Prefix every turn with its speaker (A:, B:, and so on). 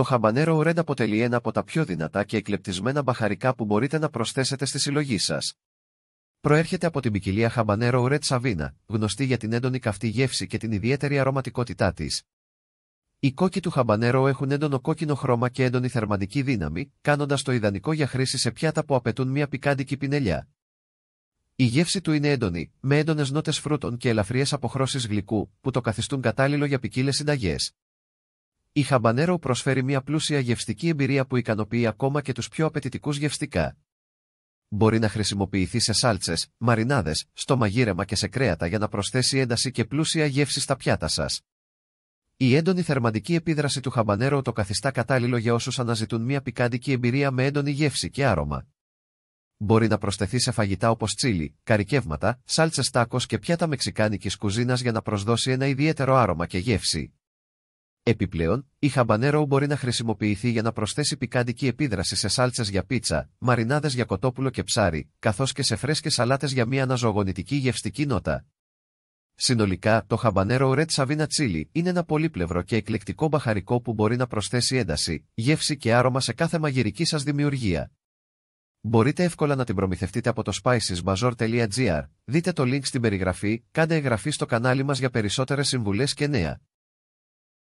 A: Το Habanero Red αποτελεί ένα από τα πιο δυνατά και εκλεπτισμένα μπαχαρικά που μπορείτε να προσθέσετε στη συλλογή σας. Προέρχεται από την ποικιλία Habanero Red Savina, γνωστή για την έντονη καυτή γεύση και την ιδιαίτερη αρωματικότητά της. Οι κόκκι του χαμπανέρο έχουν έντονο κόκκινο χρώμα και έντονη θερμαντική δύναμη, κάνοντας το ιδανικό για χρήση σε πιάτα που απαιτούν μια πικάντικη πινελιά. Η γεύση του είναι έντονη, με έντονες νότες φρούτων και ελαφριές αποχρώσεις γλυκού, που το καθιστούν κατάλληλο για ποικίλες συνταγές. Η χαμπανέρο προσφέρει μια πλούσια γευστική εμπειρία που ικανοποιεί ακόμα και τους πιο απαιτητικούς γευστικά. Μπορεί να χρησιμοποιηθεί σε σάλτσες, μαρινάδες, στο μαγείρεμα και σε κρέατα για να προσθέσει ένταση και πλούσια γεύση στα πιάτα σας. Η έντονη θερμαντική επίδραση του χαμπανέρο το καθιστά κατάλληλο για όσους αναζητούν μια πικάντικη εμπειρία με έντονη γεύση και άρωμα. Μπορεί να προσθεθεί σε φαγητά όπως τσίλι, καρικεύματα, σάλτσες τάκος και πιάτα μεξικάνικης κουζίνας για να προσδώσει ένα ιδιαίτερο άρωμα και γεύση. Επιπλέον, η χαμπανέρο μπορεί να χρησιμοποιηθεί για να προσθέσει πικάντικη επίδραση σε σάλτσες για πίτσα, μαρινάδες για κοτόπουλο και ψάρι, καθώς και σε φρέσκες σαλάτες για μια αναζωογονητική γευστική νότα. Συνολικά, το Habanero Red Savina Chili είναι ένα πολύπλευρο και εκλεκτικό μπαχαρικό που μπορεί να προσθέσει ένταση, γεύση και άρωμα σε κάθε μαγειρική σας δημιουργία. Μπορείτε εύκολα να την προμηθευτείτε από το spicesbazor.gr. Δείτε το link στην περιγραφή, κάντε εγγραφή στο κανάλι μας για περισσότερες συμβουλές και νέα.